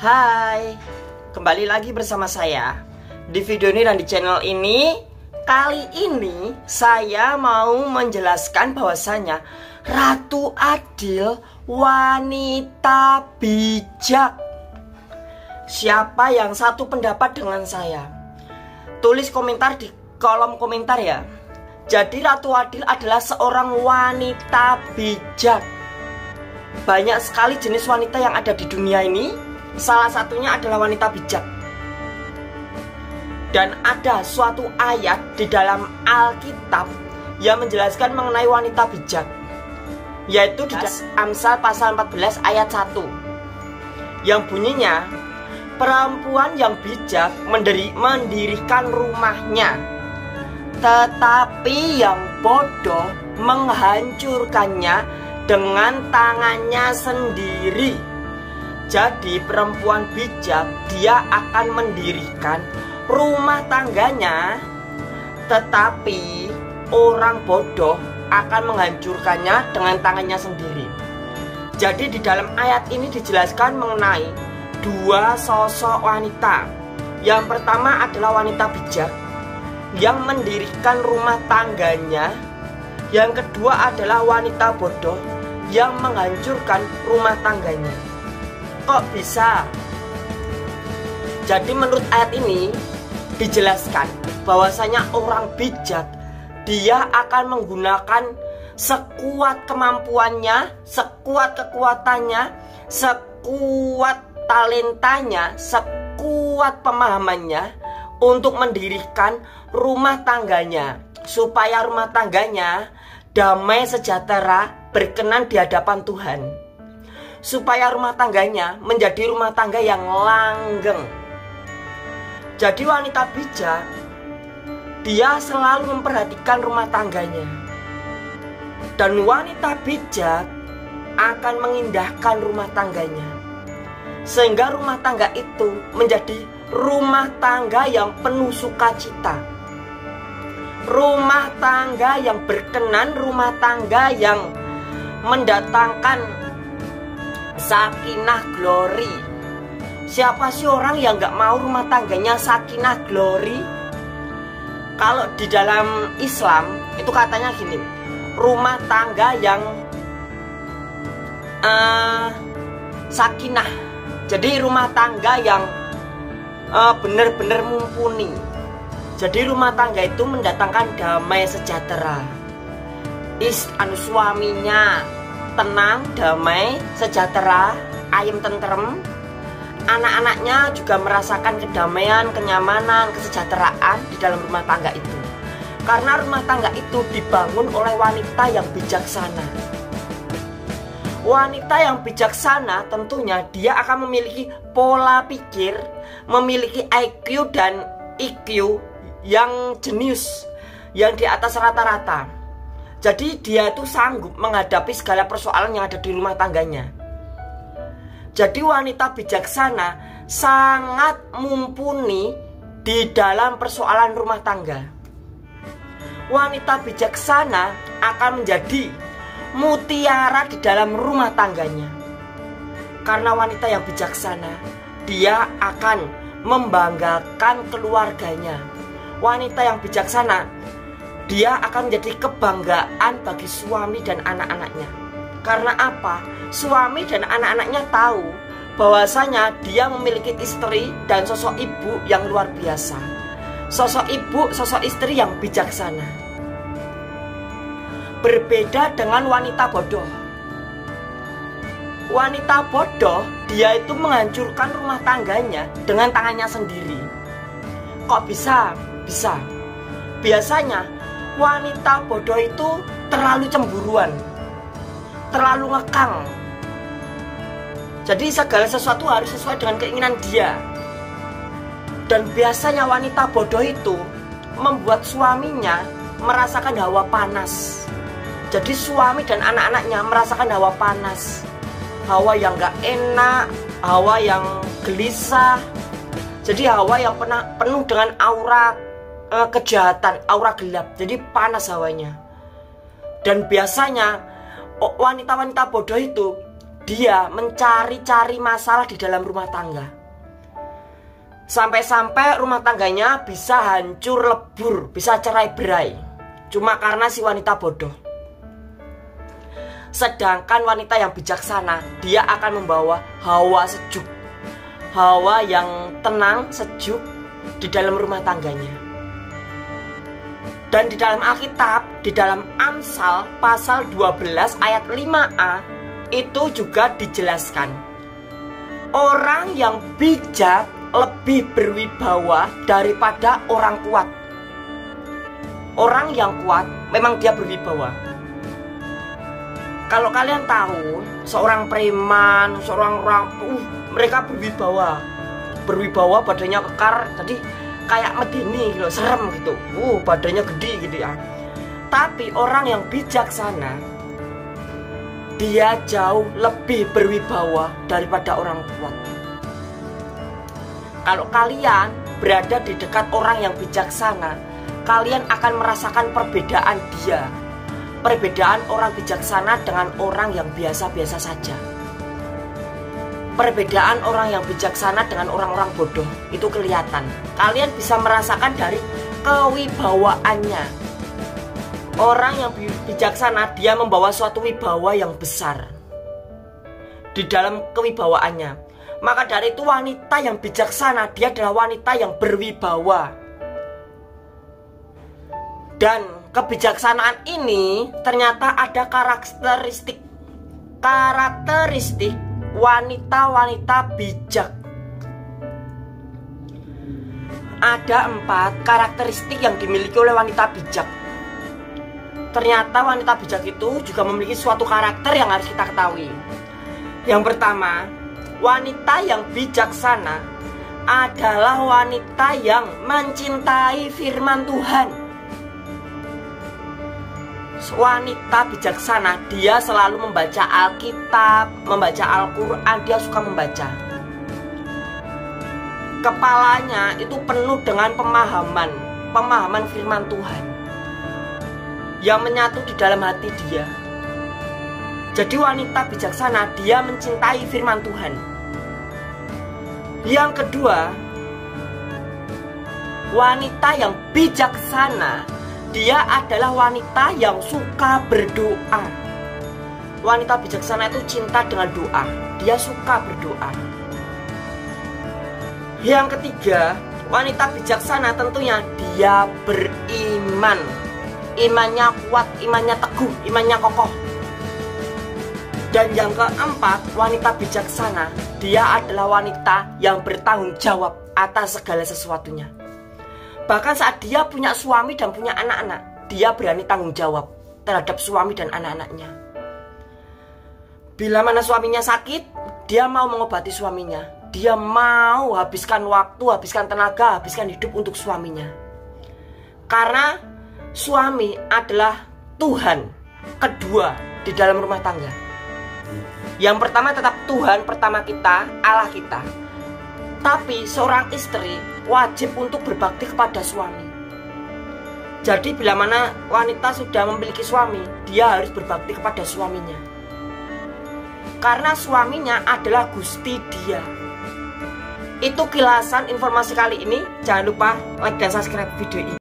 Hai, kembali lagi bersama saya Di video ini dan di channel ini Kali ini saya mau menjelaskan bahwasanya Ratu Adil wanita bijak Siapa yang satu pendapat dengan saya? Tulis komentar di kolom komentar ya Jadi Ratu Adil adalah seorang wanita bijak banyak sekali jenis wanita yang ada di dunia ini. Salah satunya adalah wanita bijak. Dan ada suatu ayat di dalam Alkitab yang menjelaskan mengenai wanita bijak. Yaitu di Amsal pasal 14 ayat 1. Yang bunyinya, perempuan yang bijak mendiri, mendirikan rumahnya. Tetapi yang bodoh menghancurkannya dengan tangannya sendiri. Jadi perempuan bijak dia akan mendirikan rumah tangganya tetapi orang bodoh akan menghancurkannya dengan tangannya sendiri. Jadi di dalam ayat ini dijelaskan mengenai dua sosok wanita. Yang pertama adalah wanita bijak yang mendirikan rumah tangganya. Yang kedua adalah wanita bodoh yang menghancurkan rumah tangganya. Kok bisa? Jadi menurut ayat ini dijelaskan bahwasanya orang bijak dia akan menggunakan sekuat kemampuannya, sekuat kekuatannya, sekuat talentanya, sekuat pemahamannya untuk mendirikan rumah tangganya supaya rumah tangganya damai sejahtera berkenan di hadapan Tuhan supaya rumah tangganya menjadi rumah tangga yang langgeng. Jadi wanita bijak dia selalu memperhatikan rumah tangganya. Dan wanita bijak akan mengindahkan rumah tangganya. Sehingga rumah tangga itu menjadi rumah tangga yang penuh sukacita. Rumah tangga yang berkenan, rumah tangga yang mendatangkan sakinah glory. Siapa sih orang yang nggak mau rumah tangganya sakinah glory? Kalau di dalam Islam itu katanya gini, rumah tangga yang uh, sakinah. Jadi rumah tangga yang uh, benar-benar mumpuni. Jadi rumah tangga itu mendatangkan damai sejahtera is anu suaminya tenang, damai, sejahtera, ayam tentrem. Anak-anaknya juga merasakan kedamaian, kenyamanan, kesejahteraan di dalam rumah tangga itu. Karena rumah tangga itu dibangun oleh wanita yang bijaksana. Wanita yang bijaksana tentunya dia akan memiliki pola pikir, memiliki IQ dan IQ yang jenius, yang di atas rata-rata jadi dia itu sanggup menghadapi segala persoalan yang ada di rumah tangganya. Jadi wanita bijaksana sangat mumpuni di dalam persoalan rumah tangga. Wanita bijaksana akan menjadi mutiara di dalam rumah tangganya. Karena wanita yang bijaksana, dia akan membanggakan keluarganya. Wanita yang bijaksana dia akan menjadi kebanggaan bagi suami dan anak-anaknya. Karena apa? Suami dan anak-anaknya tahu bahwasanya dia memiliki istri dan sosok ibu yang luar biasa. Sosok ibu, sosok istri yang bijaksana. Berbeda dengan wanita bodoh. Wanita bodoh, dia itu menghancurkan rumah tangganya dengan tangannya sendiri. Kok bisa? Bisa. Biasanya wanita bodoh itu terlalu cemburuan, terlalu ngekang. Jadi segala sesuatu harus sesuai dengan keinginan dia. Dan biasanya wanita bodoh itu membuat suaminya merasakan hawa panas. Jadi suami dan anak-anaknya merasakan hawa panas. Hawa yang gak enak, hawa yang gelisah. Jadi hawa yang penuh dengan aura uh, kejahatan, aura gelap. Jadi panas hawanya. Dan biasanya wanita-wanita bodoh itu dia mencari-cari masalah di dalam rumah tangga. Sampai-sampai rumah tangganya bisa hancur lebur, bisa cerai berai. Cuma karena si wanita bodoh. Sedangkan wanita yang bijaksana, dia akan membawa hawa sejuk. Hawa yang tenang, sejuk di dalam rumah tangganya. Dan di dalam Alkitab, di dalam Amsal pasal 12 ayat 5a itu juga dijelaskan. Orang yang bijak lebih berwibawa daripada orang kuat. Orang yang kuat memang dia berwibawa. Kalau kalian tahu, seorang preman, seorang orang, uh, mereka berwibawa, berwibawa badannya kekar, jadi kayak medeni gitu, serem gitu. Uh, badannya gede gitu ya. Tapi orang yang bijaksana, dia jauh lebih berwibawa daripada orang kuat. Kalau kalian berada di dekat orang yang bijaksana, kalian akan merasakan perbedaan dia. Perbedaan orang bijaksana dengan orang yang biasa-biasa saja. Perbedaan orang yang bijaksana dengan orang-orang bodoh itu kelihatan. Kalian bisa merasakan dari kewibawaannya. Orang yang bijaksana dia membawa suatu wibawa yang besar di dalam kewibawaannya maka dari itu wanita yang bijaksana dia adalah wanita yang berwibawa. Dan kebijaksanaan ini ternyata ada karakteristik karakteristik wanita-wanita bijak. Ada empat karakteristik yang dimiliki oleh wanita bijak. Ternyata wanita bijak itu juga memiliki suatu karakter yang harus kita ketahui. Yang pertama, wanita yang bijaksana adalah wanita yang mencintai firman Tuhan. Wanita bijaksana, dia selalu membaca Alkitab, membaca Al-Quran, dia suka membaca. Kepalanya itu penuh dengan pemahaman, pemahaman firman Tuhan yang menyatu di dalam hati dia. Jadi wanita bijaksana, dia mencintai firman Tuhan. Yang kedua, wanita yang bijaksana, dia adalah wanita yang suka berdoa. Wanita bijaksana itu cinta dengan doa, dia suka berdoa. Yang ketiga, wanita bijaksana tentunya dia beriman. Imannya kuat, imannya teguh, imannya kokoh. Dan yang keempat, wanita bijaksana, dia adalah wanita yang bertanggung jawab atas segala sesuatunya. Bahkan saat dia punya suami dan punya anak-anak, dia berani tanggung jawab terhadap suami dan anak-anaknya. Bila mana suaminya sakit, dia mau mengobati suaminya. Dia mau habiskan waktu, habiskan tenaga, habiskan hidup untuk suaminya. Karena suami adalah Tuhan kedua di dalam rumah tangga. Yang pertama tetap Tuhan pertama kita, Allah kita. Tapi seorang istri wajib untuk berbakti kepada suami. Jadi bila mana wanita sudah memiliki suami, dia harus berbakti kepada suaminya. Karena suaminya adalah Gusti dia. Itu kilasan informasi kali ini. Jangan lupa like dan subscribe video ini.